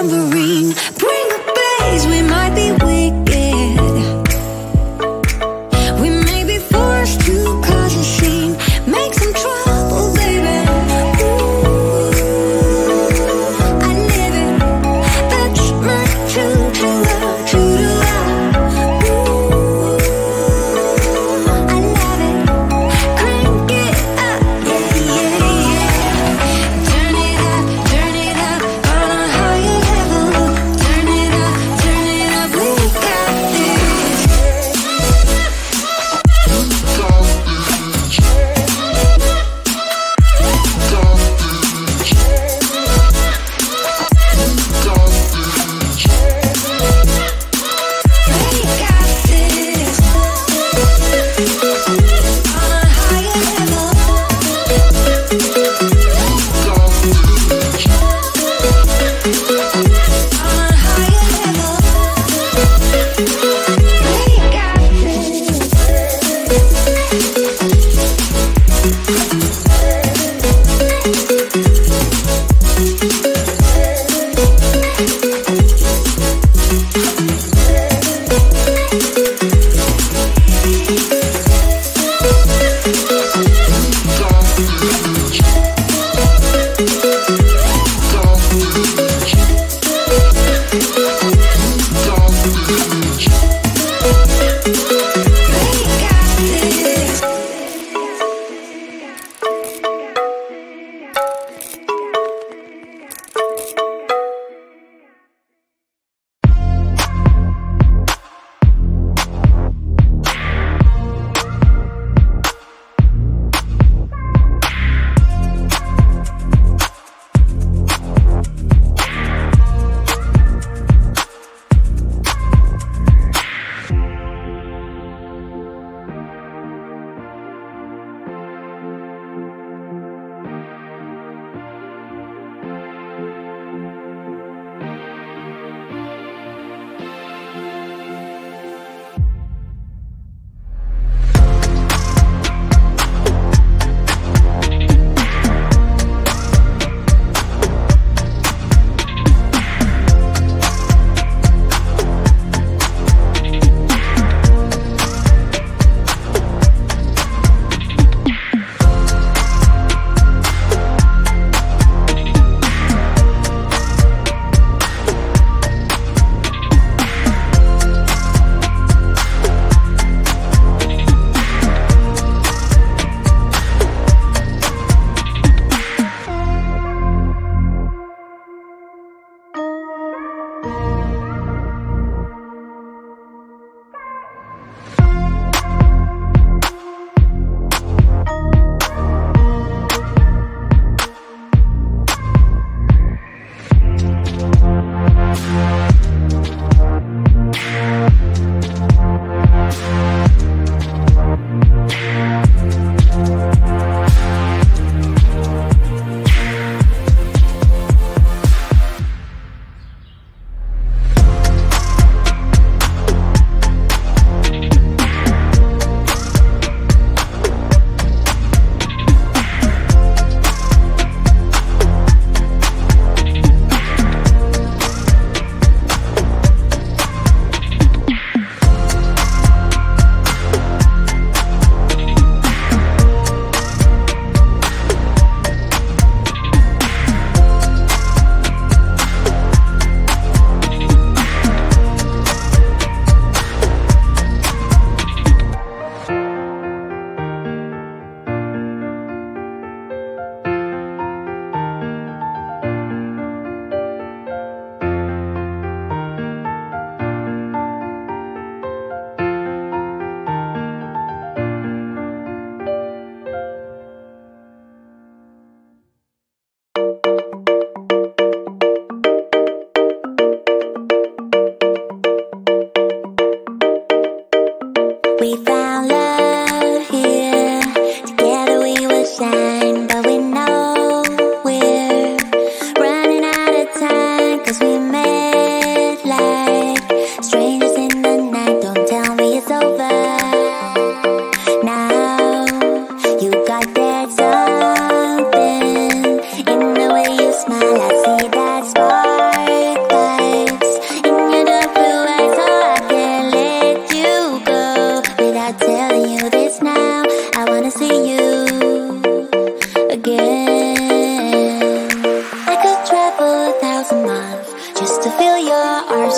tambourine.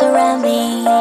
Around me.